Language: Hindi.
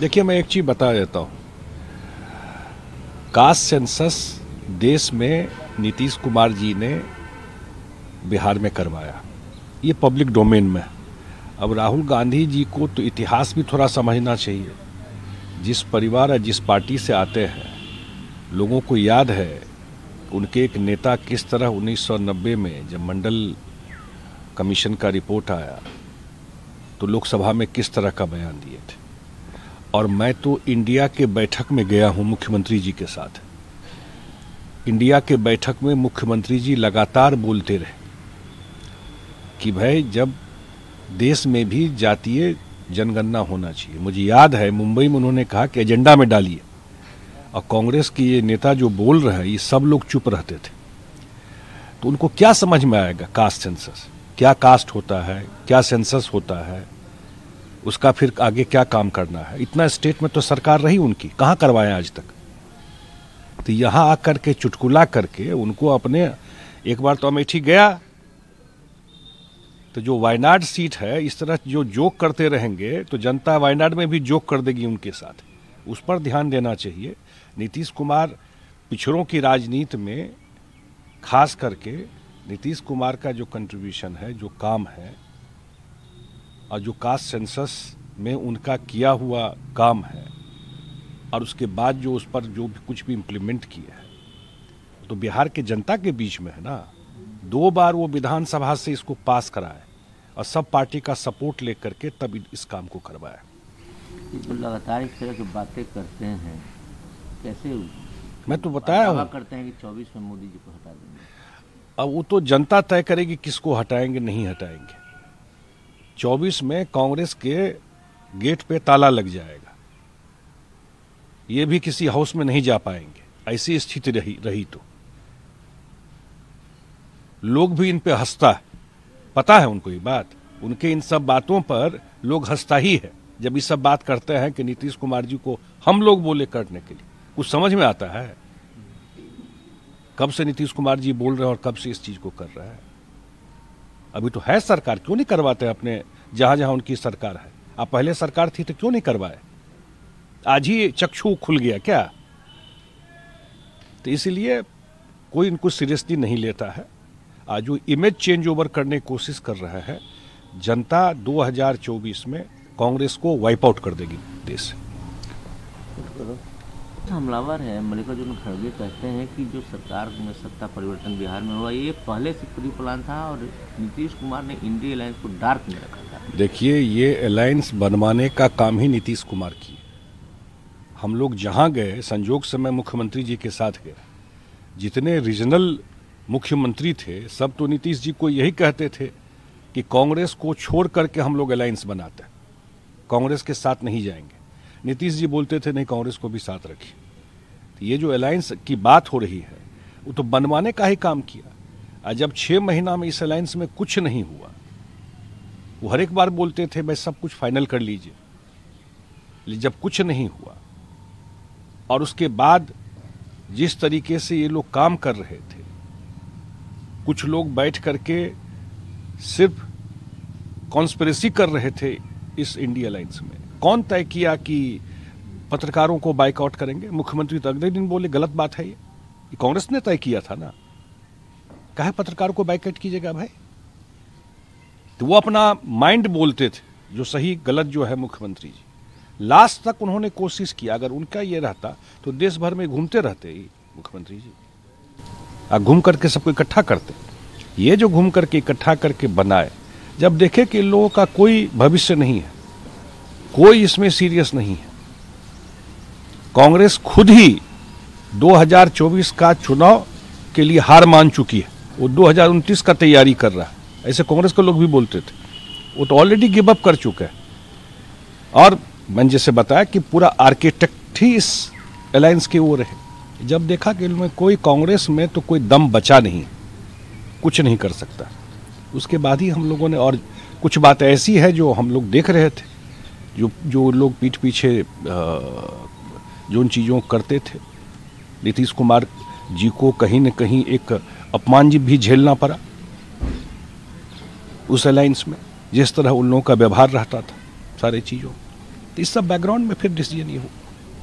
देखिए, मैं एक चीज़ बता देता हूँ। कास्ट सेंसस देश में नीतीश कुमार जी ने बिहार में करवाया। ये पब्लिक डोमेन में। अब राहुल गांधी जी को तो इतिहास भी थोड़ा समझना चाहिए। जिस परिवार या जिस पार्टी से आते हैं, लोगों को याद है, उनके एक नेता किस तरह 1990 में जब मंडल कमीशन का रिपोर्ट आया तो लोकसभा में किस तरह का बयान दिए थे। और मैं तो इंडिया के बैठक में गया हूँ मुख्यमंत्री जी के साथ। इंडिया के बैठक में मुख्यमंत्री जी लगातार बोलते रहे कि भाई, जब देश में भी जातीय जनगणना होना चाहिए। मुझे याद है, मुंबई में उन्होंने कहा कि एजेंडा में डालिए। और कांग्रेस के ये नेता जो बोल रहे हैं, ये सब लोग चुप रहते थे। तो उनको क्या समझ में आएगा, कास्ट सेंसस? क्या कास्ट होता है, क्या सेंसस होता है? उसका फिर आगे क्या काम करना है? इतना स्टेट में तो सरकार रही उनकी। कहाँ करवाया आज तक? तो यहाँ आकर के, चुटकुला करके उनको अपने, एक बार तो अमेठी गया। तो जो वायनाड सीट है, इस तरह जो जोक करते रहेंगे तो जनता वायनाड में भी जोक कर देगी उनके साथ। उस पर ध्यान देना चाहिए। नीतीश कुमार पिछड़ों की राजनीति में खास करके नीतीश कुमार का जो कंट्रीब्यूशन है, जो काम है और जो कास्ट सेंसस में उनका किया हुआ काम है और उसके बाद जो उस पर जो भी कुछ भी इम्प्लीमेंट किया है तो बिहार के जनता के बीच में है ना दो बार वो विधानसभा से इसको पास कराए और सब पार्टी का सपोर्ट लेकर के तब इस काम को करवाया जो लगातार इस तरह की बातें करते हैं कैसे मैं तो बताया हूँ। करते हैं कि 24 में मोदी जी को हटा देंगे। अब वो तो जनता तय करेगी किसको हटाएँगे नहीं हटाएँगे। 24 में कांग्रेस के गेट पे ताला लग जाएगा। ये भी किसी हाउस में नहीं जा पाएँगे। ऐसी स्थिति रही रही तो। लोग भी इन पे हंसता है। पता है उनको ये बात। उनके इन सब बातों पर लोग हंसता ही है। जब ये सब बात करते हैं कि नीतीश कुमार जी को हम लोग बोले करने के लिए, कुछ समझ में आता है? कब से नीतीश कुमार जी बोल रहे हैं और कब से इस चीज़ को कर रहे हैं? अभी तो है सरकार, क्यों नहीं करवाते अपने, जहाँ जहाँ उनकी सरकार है? अब पहले सरकार थी तो क्यों नहीं करवाए? आज ही चक्षु खुल गया क्या? तो इसलिए कोई इनको सीरियसली नहीं लेता है। आज जो इमेज चेंज ओवर करने की कोशिश कर रहा है। जनता 2024 में कांग्रेस को वाइप आउट कर देगी देश से। हमलावर है मल्लिकार्जुन खड़गे कहते हैं कि जो सरकार में सत्ता परिवर्तन बिहार में हुआ, ये पहले से प्री प्लान था और नीतीश कुमार ने इंडिया अलायंस को डार्क में रखा था। देखिए, ये अलायंस बनवाने का काम ही नीतीश कुमार की हम लोग जहाँ गए, संजोग से मैं मुख्यमंत्री जी के साथ गया जितने रीजनल मुख्यमंत्री थे, सब तो नीतीश जी को यही कहते थे कि कांग्रेस को छोड़ करके हम लोग अलायंस बनाते हैं। कांग्रेस के साथ नहीं जाएँगे। नीतीश जी बोलते थे, नहीं, कांग्रेस को भी साथ रखिए। तो ये जो अलायंस की बात हो रही है, वो तो बनवाने का ही काम किया। जब छह महीना में इस अलायंस में कुछ नहीं हुआ। वो हर एक बार बोलते थे मैं सब कुछ फाइनल कर लीजिए। जब कुछ नहीं हुआ, और उसके बाद जिस तरीके से ये लोग काम कर रहे थे, कुछ लोग बैठ करके सिर्फ़ कॉन्स्परेसी कर रहे थे इस इंडिया अलायंस में। कौन तय किया कि पत्रकारों को बाइकआउट करेंगे? मुख्यमंत्री तो अगले दिन बोले, गलत बात है ये। कांग्रेस ने तय किया था ना। कहे पत्रकारों को बाइकआउट कीजिएगा भाई। तो वो अपना माइंड बोलते थे, जो सही, गलत जो है मुख्यमंत्री जी। लास्ट तक उन्होंने कोशिश की, अगर उनका ये रहता तो देश भर में घूमते रहते ही मुख्यमंत्री जी। घूम करके सबको इकट्ठा करते। ये जो घूम करके इकट्ठा करके बनाए, जब देखे कि लोगों का कोई भविष्य नहीं है कोई इसमें सीरियस नहीं है। कांग्रेस खुद ही 2024 का चुनाव के लिए हार मान चुकी है। वो 2029 का तैयारी कर रहा है। ऐसे कांग्रेस के लोग भी बोलते थे। वो तो ऑलरेडी गिव अप कर चुका है। और मैंने जैसे बताया कि पूरा आर्किटेक्ट ही इस अलायंस की ओर है। जब देखा कि इनमें कोई कांग्रेस में तो कोई दम बचा नहीं कुछ नहीं कर सकता। उसके बाद ही हम लोगों ने और कुछ बात ऐसी है जो हम लोग देख रहे थे। जो जो लोग पीठ पीछे जो उन चीज़ों करते थे, नीतीश कुमार जी को कहीं न कहीं एक अपमान जी भी झेलना पड़ा उस अलायंस में, जिस तरह उन लोगों का व्यवहार रहता था, सारे चीज़ों। तो इस सब बैकग्राउंड में फिर डिसीज़न ये हो